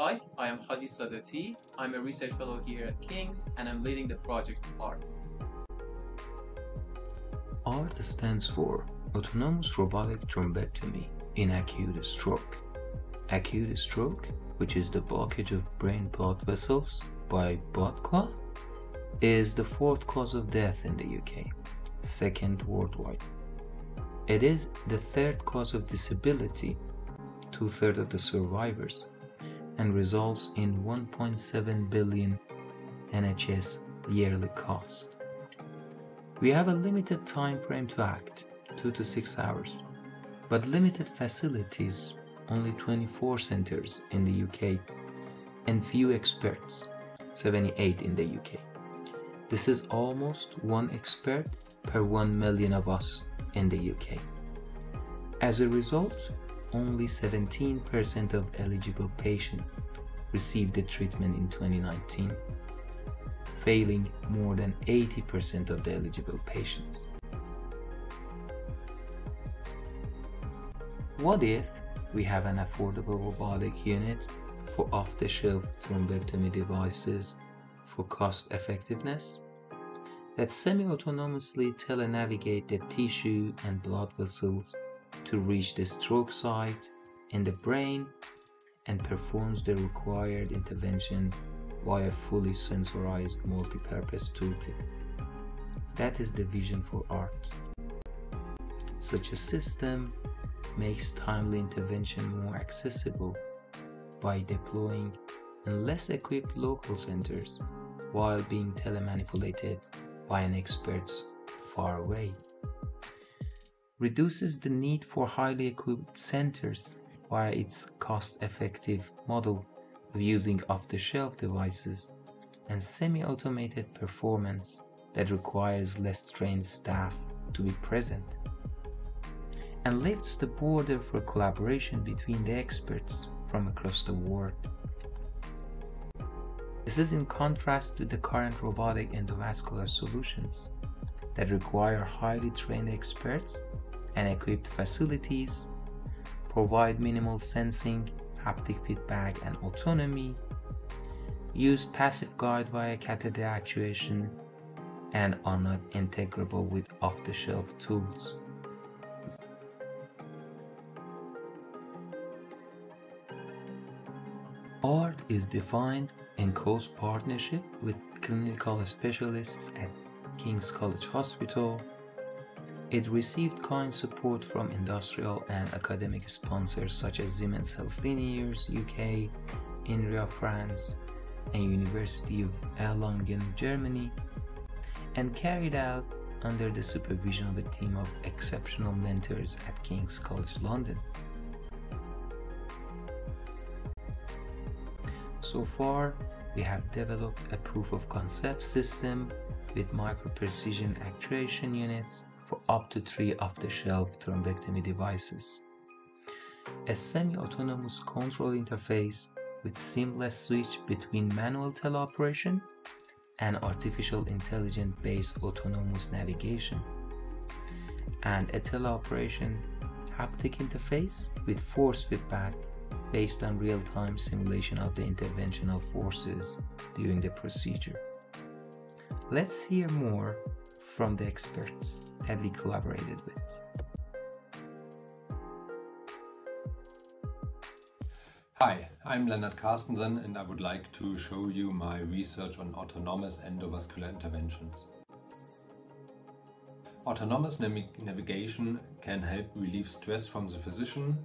Hi, I am Hadi Sadati. I'm a research fellow here at King's and I'm leading the project ART. ART stands for Autonomous Robotic Thrombectomy in Acute Stroke. Acute stroke, which is the blockage of brain blood vessels by blood clot, is the fourth cause of death in the UK, second worldwide. It is the third cause of disability, two thirds of the survivors, and results in 1.7 billion NHS yearly cost. We have a limited time frame to act, 2 to 6 hours, but limited facilities, only 24 centers in the UK, and few experts, 78 in the UK. This is almost one expert per 1 million of us in the UK. As a result, only 17% of eligible patients received the treatment in 2019, failing more than 80% of the eligible patients. What if we have an affordable robotic unit for off-the-shelf thrombectomy devices for cost effectiveness that semi-autonomously telenavigate the tissue and blood vessels to reach the stroke site in the brain and performs the required intervention via fully sensorized multi-purpose tooltip. That is the vision for ART. Such a system makes timely intervention more accessible by deploying in less equipped local centers while being telemanipulated by an expert far away. Reduces the need for highly equipped centers via its cost-effective model of using off-the-shelf devices and semi-automated performance that requires less trained staff to be present and lifts the border for collaboration between the experts from across the world. This is in contrast to the current robotic endovascular solutions that require highly trained experts and equipped facilities, provide minimal sensing, haptic feedback and autonomy, use passive guidewire catheter actuation, and are not integrable with off-the-shelf tools. ART is defined in close partnership with clinical specialists at King's College Hospital. It received kind support from industrial and academic sponsors such as Siemens Healthineers UK, INRIA France, and University of Erlangen Germany, and carried out under the supervision of a team of exceptional mentors at King's College London. So far, we have developed a proof of concept system with micro precision actuation units for up to three off-the-shelf thrombectomy devices. A semi-autonomous control interface with seamless switch between manual teleoperation and artificial intelligence based autonomous navigation and a teleoperation haptic interface with force feedback based on real-time simulation of the interventional forces during the procedure. Let's hear more from the experts that we collaborated with. Hi, I'm Lennart Karstensen and I would like to show you my research on autonomous endovascular interventions. Autonomous navigation can help relieve stress from the physician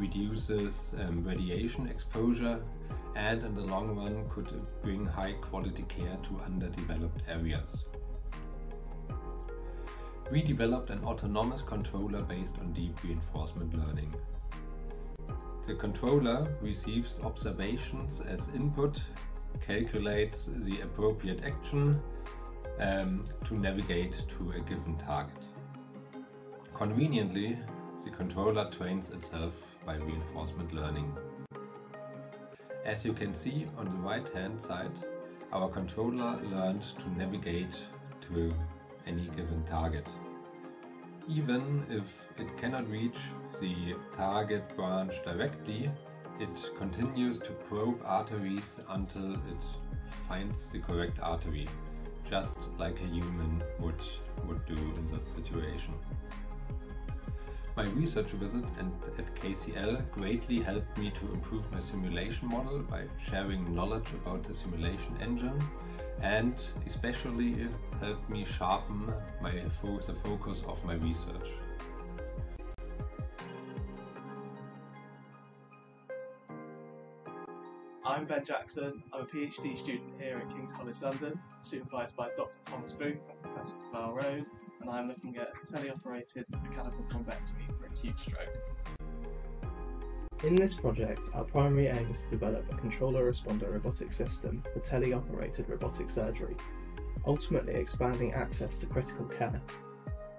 reduces um, radiation exposure and in the long run could bring high quality care to underdeveloped areas. We developed an autonomous controller based on deep reinforcement learning. The controller receives observations as input, calculates the appropriate action um, to navigate to a given target. Conveniently, the controller trains itself by reinforcement learning. As you can see on the right hand side, our controller learned to navigate to any given target. Even if it cannot reach the target branch directly, it continues to probe arteries until it finds the correct artery, just like a human would, would do in this situation. My research visit and at KCL greatly helped me to improve my simulation model by sharing knowledge about the simulation engine and especially helped me sharpen my fo the focus of my research. I'm Ben Jackson. I'm a PhD student here at King's College London, supervised by Dr. Thomas Booth at Professor Kawal Rhode, and I'm looking at teleoperated mechanical thrombectomy for acute stroke. In this project, our primary aim is to develop a controller responder robotic system for teleoperated robotic surgery, ultimately expanding access to critical care.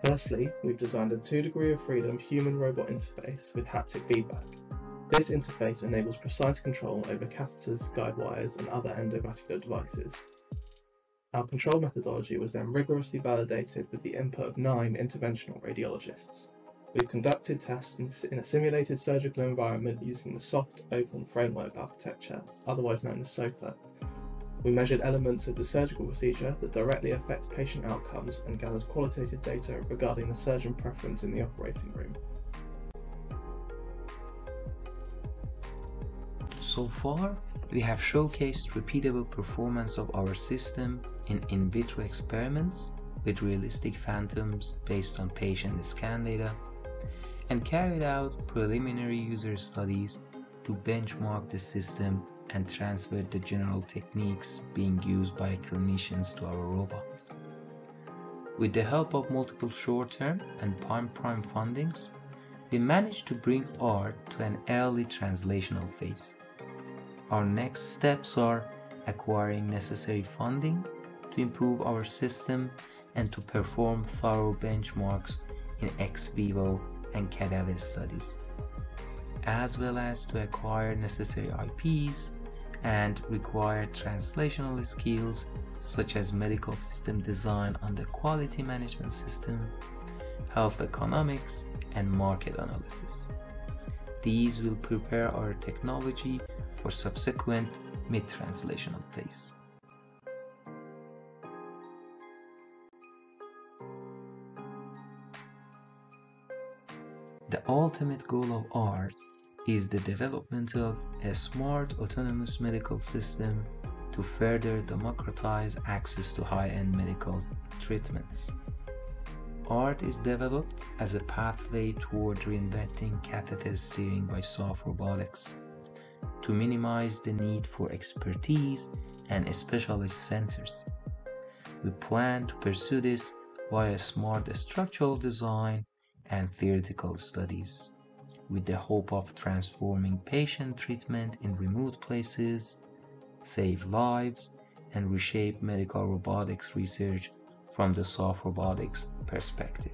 Firstly, we've designed a two degree of freedom human robot interface with haptic feedback. This interface enables precise control over catheters, guide wires, and other endovascular devices. Our control methodology was then rigorously validated with the input of nine interventional radiologists. We've conducted tests in a simulated surgical environment using the soft open framework architecture, otherwise known as SOFA. We measured elements of the surgical procedure that directly affect patient outcomes and gathered qualitative data regarding the surgeon preference in the operating room. So far, we have showcased repeatable performance of our system in in vitro experiments with realistic phantoms based on patient scan data and carried out preliminary user studies to benchmark the system and transfer the general techniques being used by clinicians to our robot. With the help of multiple short-term and prime-prime fundings, we managed to bring ART to an early translational phase. Our next steps are acquiring necessary funding to improve our system and to perform thorough benchmarks in ex vivo and cadaver studies, as well as to acquire necessary IPs and required translational skills such as medical system design the quality management system, health economics, and market analysis. These will prepare our technology for subsequent mid-translational phase. The ultimate goal of ART is the development of a smart autonomous medical system to further democratize access to high-end medical treatments. ART is developed as a pathway toward reinventing catheter steering by soft robotics to minimize the need for expertise and specialist centers. We plan to pursue this via smart structural design and theoretical studies, with the hope of transforming patient treatment in remote places, save lives, and reshape medical robotics research from the soft robotics perspective.